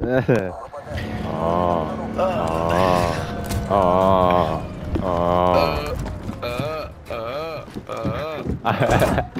아아아아아 네. 아. 아. 아. 어, 어, 어,